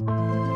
Música